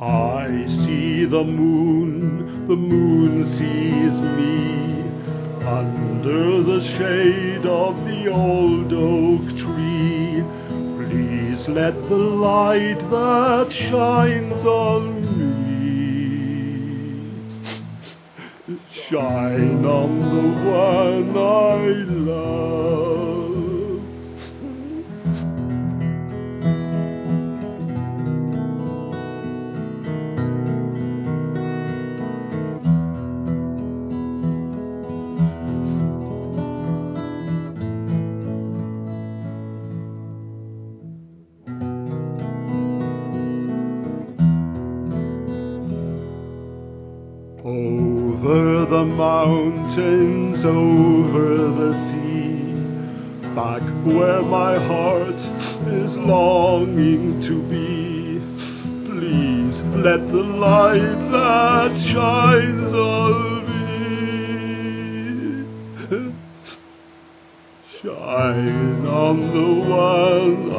I see the moon, the moon sees me under the shade of the old oak tree. Please let the light that shines on me shine on the one I love. Over the mountains, over the sea, back where my heart is longing to be. Please let the light that shines on me shine on the one.